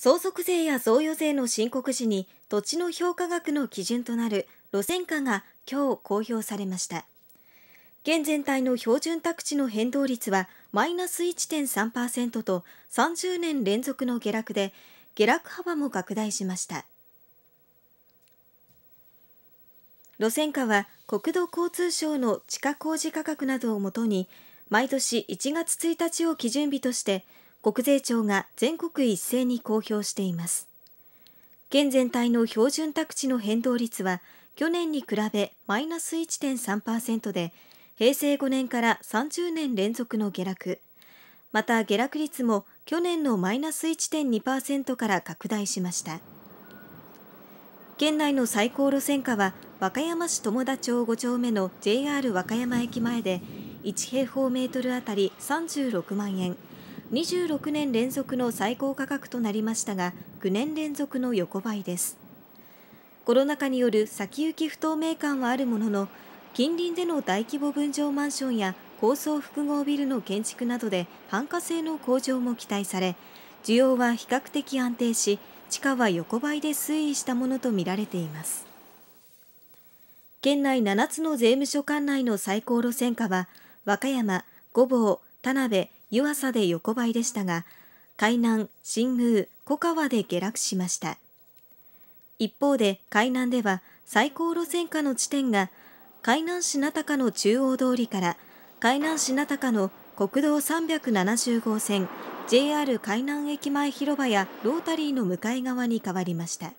相続税や贈与税の申告時に土地の評価額の基準となる路線価が今日公表されました。現全体の標準宅地の変動率はマイナス1.3%と30年連続の下落で下落幅も拡大しました。路線価は国土交通省の地下工事価格などをもとに毎年1月1日を基準日として国税庁が全国一斉に公表しています。現全体の標準宅地の変動率は去年に比べマイナス1.3%で平成5年から30年連続の下落。また下落率も去年のマイナス1.2%から拡大しました。県内の最高路線価は和歌山市友田町5丁目の JR 和歌山駅前で1平方メートルあたり36万円。26年連続の最高価格となりましたが9年連続の横ばいです。コロナ禍による先行き不透明感はあるものの近隣での大規模分譲マンションや高層複合ビルの建築などで繁華性の向上も期待され需要は比較的安定し地価は横ばいで推移したものとみられています。県内7つの税務署管内の最高路線価は和歌山、御坊、田辺、湯浅で横ばいでしたが海南、新宮、小川で下落しました。一方で海南では最高路線価の地点が海南市名高の中央通りから海南市名高の国道370号線 JR 海南駅前広場やロータリーの向かい側に変わりました。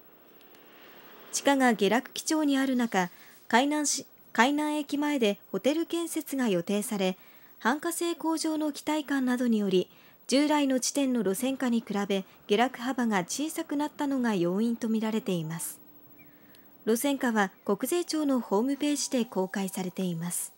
地価が下落基調にある中海南市海南駅前でホテル建設が予定され繁華性向上の期待感などにより従来の地点の路線価に比べ下落幅が小さくなったのが要因とみられています。路線価は国税庁のホームページで公開されています。